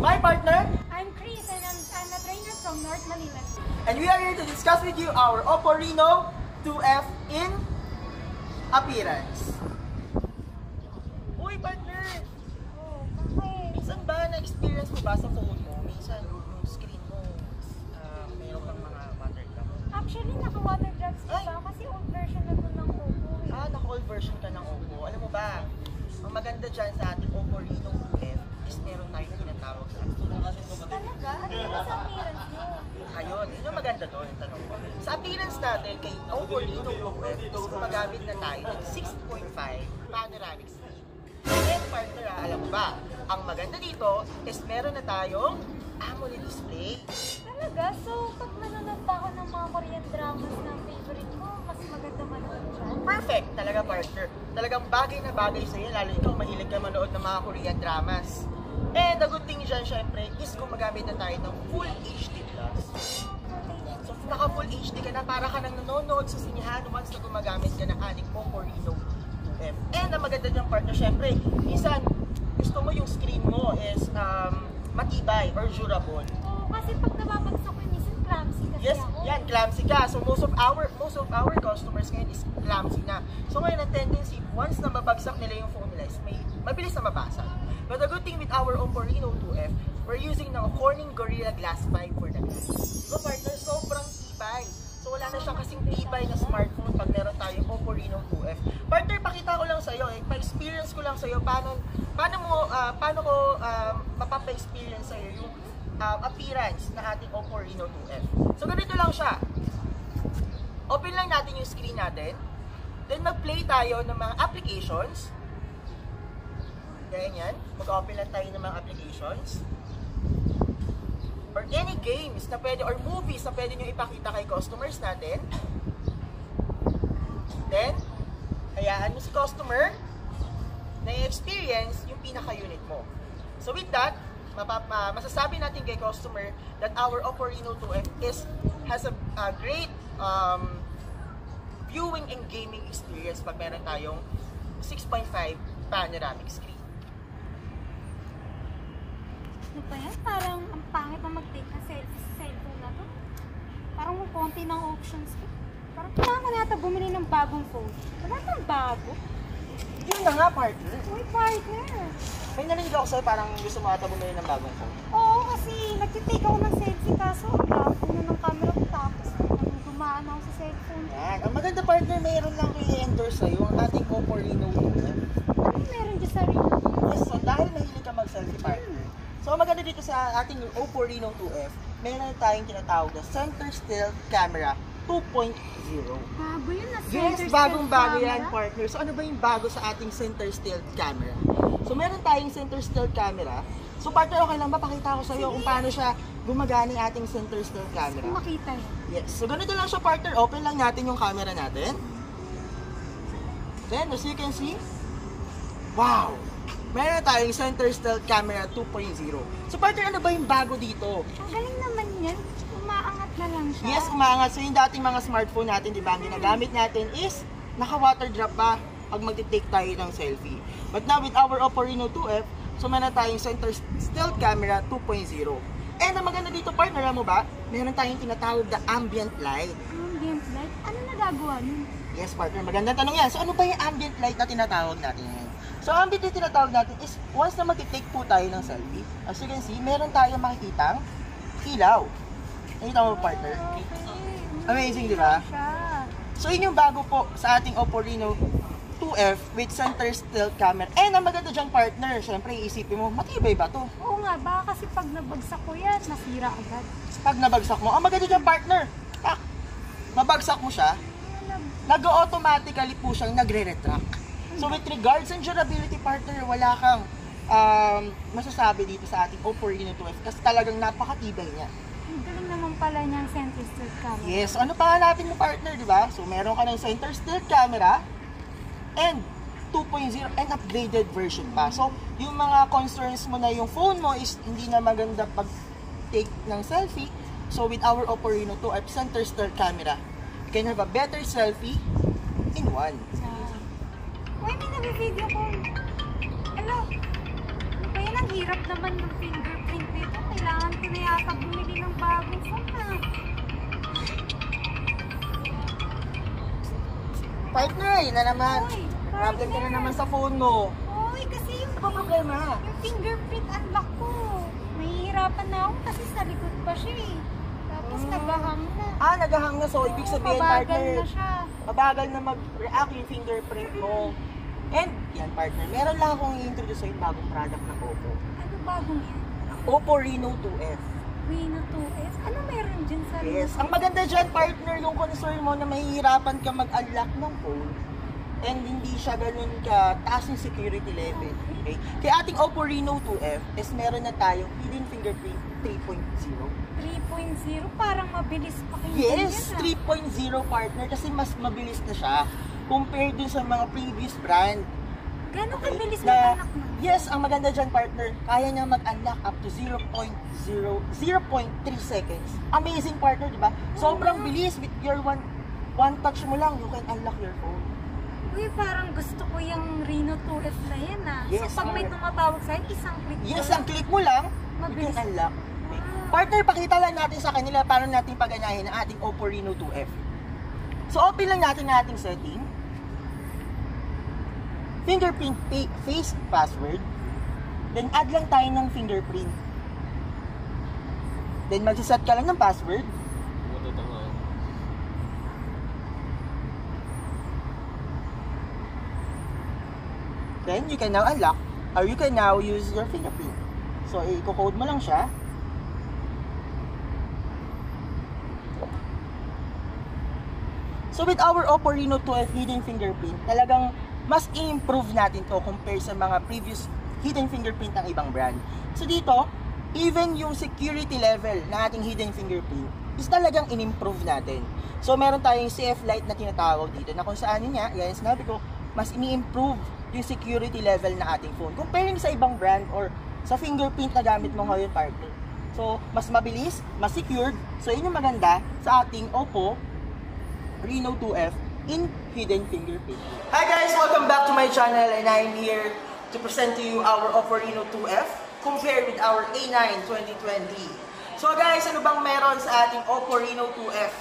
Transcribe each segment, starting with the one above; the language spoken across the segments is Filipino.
my partner, I'm Chris and I'm, I'm a trainer from North Manila. and we are here to discuss with you our Oppo Reno 2F in appearance. Uy, partner! Oh, bakit? Minsan ba na-experience mo ba sa phone mo? Minsan yung screen mo, ah, mayroon kang mga water drop. Actually, naka-water drops ko pa kasi old version na to ng Oppo. eh. Ah, naka-old version ka ng Oppo. Alam mo ba, ang maganda dyan sa ating Oppo Reno 2F is meron tayong tinatawag sa Talaga? Ano ba sa appearance nyo? Ayun, yun yung maganda doon, yung tanong ko. Sa appearance natin, kay 2F, is gumagamit na tayo ng 6.5 panoramic screen. And partner, alam mo ba, ang maganda dito is meron na tayong AMOLED display. Talaga? So, pag nanonood pa ako ng mga Korean dramas na favorite ko, mas maganda manood dyan? Perfect talaga partner. Talagang bagay na bagay sa iyo, lalo ikaw mahilig ka manood ng mga Korean dramas. And the good thing dyan, syempre, is gumagamit na tayo ng Full HD Plus. So, naka Full HD ka na, para ka nang nanonood sa sinihan once na gumagamit ka ng ating Oppo Reno 2F. And ang maganda dyan partner, syempre, minsan, gusto mo yung screen mo is um, matibay or durable. Oo, kasi pag nababagsak ko, minsan clumsy kasi Yes, ako. yan, clumsy ka. So most of our most of our customers ngayon is clumsy na. So ngayon ang tendency, once na mabagsak nila yung phone is may mabilis na mabasa. But the good thing with our Oppo Reno 2F, we're using ng Corning Gorilla Glass 5 for the glass. Diba partner, sobrang tibay. So wala na siyang kasing tibay na smartphone pag meron tayong Oppo Reno 2F. Partner, pakita ko lang sa'yo, eh, pa-experience ko lang sa'yo paano, paano mo, ah, paano ko um, mapapa-experience sa'yo yung um, appearance ng ating Oppo Reno 2F. So ganito lang siya. Open lang natin yung screen natin. Then mag-play tayo ng mga applications. Ganyan. Mag-open lang tayo ng mga applications. Or any games na pwede, or movies na pwede nyo ipakita kay customers natin. Then, hayaan mo si customer na i-experience yung pinaka-unit mo. So with that, masasabi natin kay customer that our Oppo Reno 2F is has a, a great um, viewing and gaming experience pag meron tayong 6.5 panoramic screen. Ano pa yan? Parang ang pangit na mag-take na selfie sa cellphone na to. Parang may konti ng options ko. Parang kailangan ko nata bumili ng bagong phone. Wala nang bago. Yun na nga, partner. Uy, partner. May narinig ako sa'yo parang gusto mo ata bumili ng bagong phone. Oo, kasi nagtitake ako ng selfie kaso ang labo na ng camera ko tapos nang dumaan ako sa cellphone. Yan. Ang maganda, partner, mayroon lang ko i-endorse sa'yo ang Reno 2F. Ano meron dyan sa rin? Yes, so dahil mahilig ka mag-selfie partner. So, ang maganda dito sa ating Oppo Reno 2F, meron tayong tinatawag na center still camera 2.0. Bago yun na Yes, center bagong still bago camera. yan, partner. So, ano ba yung bago sa ating center still camera? So, meron tayong center still camera. So, partner, okay lang ba? Pakita ko sa'yo kung paano siya gumagana yung ating center still camera. Makita yun. Yes. So, ganito lang siya, partner. Open lang natin yung camera natin. Then, as you can see, wow! Meron tayong center still camera 2.0. So, partner, ano ba yung bago dito? Ang galing naman yan. Umaangat na lang siya. Yes, umangat. So, yung dating mga smartphone natin, di ba, ang ginagamit natin is naka-water drop pa pag magti-take tayo ng selfie. But now, with our Oppo Reno 2F, so meron tayong center still camera 2.0. And ang maganda dito, partner, alam mo ba? Meron tayong tinatawag na ambient light. Ambient light? Ano nagagawa nun? Yes, partner. Magandang tanong yan. So, ano ba yung ambient light na tinatawag natin ngayon? So, ambient light tinatawag natin is once na magti-take po tayo ng selfie, as you can see, meron tayong makikitang ilaw. Nakita mo, partner? Amazing, di ba? So, yun yung bago po sa ating Oppo Reno 2F with center still camera. And ang maganda dyan, partner, syempre, iisipin mo, matibay ba to? Oo nga, baka kasi pag nabagsak ko yan, nasira agad. Pag nabagsak mo, ang maganda dyan, partner, mabagsak mo siya, nag-automatically po siyang nagre-retract. So with regards and durability partner, wala kang um, masasabi dito sa ating Oppo Reno 2F kasi talagang napakatibay niya. Ang galing naman pala niyang center still camera. Yes, ano pa natin mo partner, di ba? So meron ka ng center still camera and 2.0 and upgraded version pa. So yung mga concerns mo na yung phone mo is hindi na maganda pag take ng selfie. So with our Oppo Reno 2F center still camera, you can have a better selfie in one. Siya. Uy, may nabibideo ko. naman ng fingerprint nito. Kailangan ko na yata bumili ng bagong phone ah. Partner, yun na naman. Uy, Problem ka na naman sa phone mo. Uy, kasi yung, Ano problema? yung fingerprint unlock ko. Mahihirapan na ako kasi sa likod pa siya eh. Tapos nagahang na. Ah, nagahang na. So, ibig sabihin, mabagal partner, na siya. mabagal na mag-react yung fingerprint mo. And, yan partner, meron lang akong i-introduce sa'yo yung bagong product ng Oppo. Ano bagong yan? Oppo Reno 2F. Reno 2S? Ano meron dyan sa Yes. Ang maganda dyan, partner, yung concern mo na mahihirapan ka mag-unlock ng phone and hindi siya ganun ka taas yung security level. Okay? Kaya ating Oppo Reno 2F is meron na tayong hidden fingerprint 3.0. 3.0? Parang mabilis pa kayo Yes, ganyan, ah. 3.0 partner kasi mas mabilis na siya compared dun sa mga previous brand. Gano'ng Okay, kabilis na- mag-anak mo? Yes, ang maganda dyan partner, kaya niya mag-unlock up to 0.0, 0.3 seconds. Amazing partner, di ba? Sobrang bilis with your one one touch mo lang, you can unlock your phone. Uy, parang gusto ko yung Reno 2F na yan ah. Yes, so pag may ma'am. tumatawag sa'yo, isang click Yes, lang. ang click mo lang, you Mabilis. can unlock. Partner, pakita lang natin sa kanila paano natin paganahin ang ating Oppo Reno 2F. So, open lang natin ang ating setting. Fingerprint face password. Then, add lang tayo ng fingerprint. Then, magsiset ka lang ng password. Then, you can now unlock or you can now use your fingerprint. So, i-code mo lang siya. So, with our Oppo Reno 12 hidden fingerprint, talagang mas i-improve natin to compare sa mga previous hidden fingerprint ng ibang brand. So, dito, even yung security level ng ating hidden fingerprint is talagang in-improve natin. So, meron tayong CF Lite na tinatawag dito na kung saan nga, yan sinabi ko, mas ini-improve yung security level ng ating phone comparing sa ibang brand or sa fingerprint na gamit mo ngayon partner. So, mas mabilis, mas secured. So, yun yung maganda sa ating Oppo Reno 2F in hidden fingerprint. Hi guys! Welcome back to my channel and I'm here to present to you our Oppo Reno 2F compared with our A9 2020. So guys, ano bang meron sa ating Oppo Reno 2F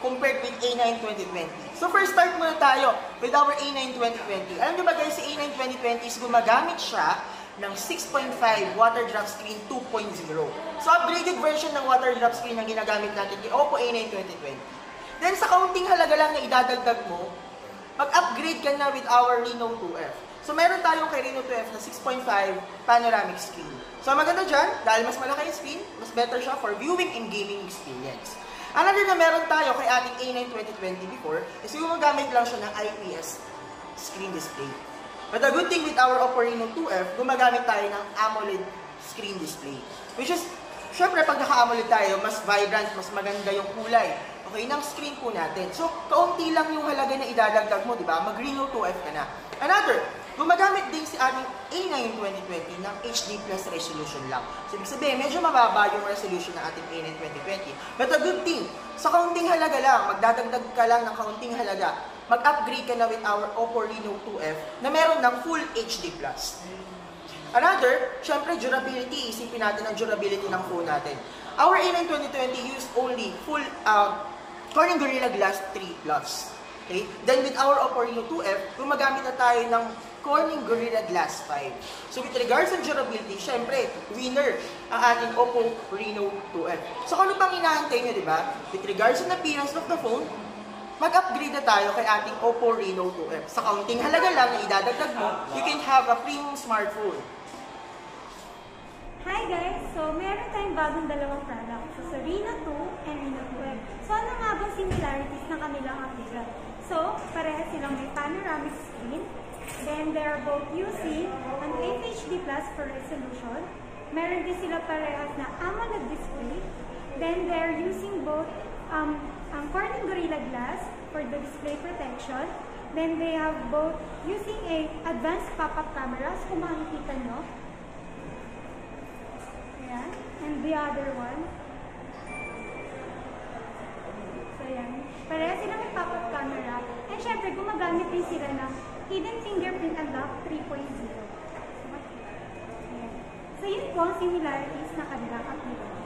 compared with A9 2020? So first start muna tayo with our A9 2020. Alam niyo ba guys, si A9 2020 is gumagamit siya ng 6.5 water drop screen 2.0. So upgraded version ng water drop screen ang ginagamit natin kay Oppo A9 2020. Then sa kaunting halaga lang na idadagdag mo, mag-upgrade ka na with our Reno 2F. So meron tayong kay Reno 2F na 6.5 panoramic screen. So maganda dyan, dahil mas malaki yung screen, mas better siya for viewing and gaming experience. Another na meron tayo kay ating A9 2020 before, is yung gumagamit lang siya ng IPS screen display. But the good thing with our Oppo Reno 2F, gumagamit tayo ng AMOLED screen display. Which is, syempre pag naka-AMOLED tayo, mas vibrant, mas maganda yung kulay. Okay, ng screen po natin. So, kaunti lang yung halaga na idadagdag mo, di ba? Mag Reno 2F ka na. Another, gumagamit din si ating A9 2020 ng HD plus resolution lang. So, ibig sabihin, medyo mababa yung resolution ng ating A9 2020. But the good thing, sa kaunting halaga lang, magdadagdag ka lang ng kaunting halaga, mag-upgrade ka na with our Oppo Reno 2F na meron ng full HD plus. Another, syempre durability. Isipin natin ang durability ng phone natin. Our A9 2020 used only full uh, Corning Gorilla Glass 3 Plus. Okay? Then with our Oppo Reno 2F, gumagamit na tayo ng Corning Gorilla Glass 5. So with regards sa durability, syempre, winner ang ating Oppo Reno 2F. So ano pang inaantay nyo, di ba? With regards sa appearance of the phone, mag-upgrade na tayo kay ating Oppo Reno 2F. Sa kaunting halaga lang na idadagdag mo, you can have a premium smartphone. Hi guys! So, meron tayong bagong dalawang product. So, sa Reno 2 and Reno 2F. So, ano nga bang similarities ng kanilang application? So, parehas silang may panoramic screen. Then, they are both using an FHD Plus for resolution. Meron din sila parehas na AMOLED display. Then, they're using both um, ang Corning Gorilla Glass for the display protection. Then, they have both using a advanced pop-up cameras. Kung makikita nyo. And the other one. So, ayan. Pareha sila may pop-up camera. And syempre, gumagamit din sila ng hidden fingerprint unlock 3.0. Ayan. So, yun po ang similarities na kanilang appearance.